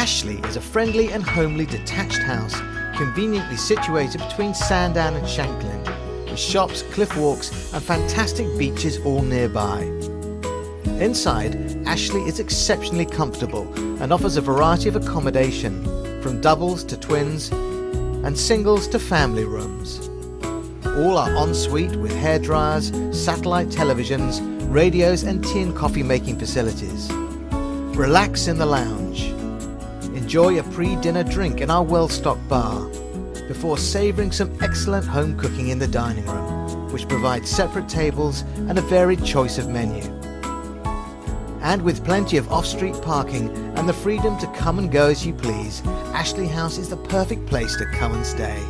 Ashleigh is a friendly and homely detached house conveniently situated between Sandown and Shanklin, with shops, cliff walks, and fantastic beaches all nearby. Inside, Ashleigh is exceptionally comfortable and offers a variety of accommodation, from doubles to twins, and singles to family rooms. All are ensuite with hair dryers, satellite televisions, radios, and tea and coffee making facilities. Relax in the lounge. Enjoy a pre dinner drink in our well stocked bar before savouring some excellent home cooking in the dining room, which provides separate tables and a varied choice of menu. And with plenty of off street parking and the freedom to come and go as you please, Ashleigh House is the perfect place to come and stay.